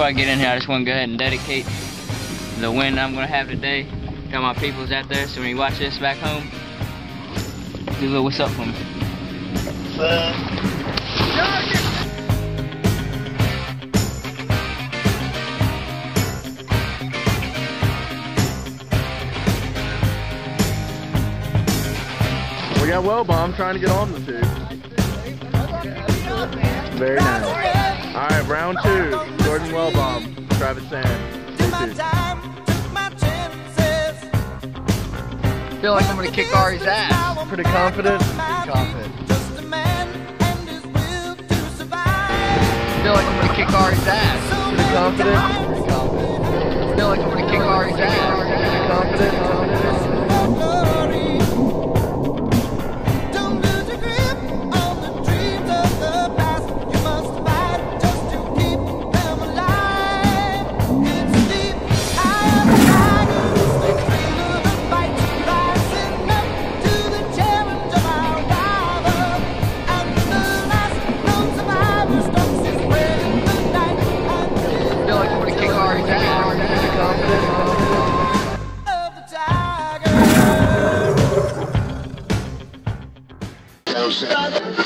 I get in here, I just want to go ahead and dedicate the win I'm going to have today to all my peoples out there. So when you watch this back home, do a little what's up for me. We got Wellbomb trying to get on the tube. Very nice. All right, round two. Jordan Wellbomb, Travis Sand. Stay tuned. feel like I'm going to kick Ari's ass. Pretty confident. confident. feel like I'm going to kick Ari's ass. Pretty confident. feel like I'm going to kick Ari's ass. Pretty confident. yourself.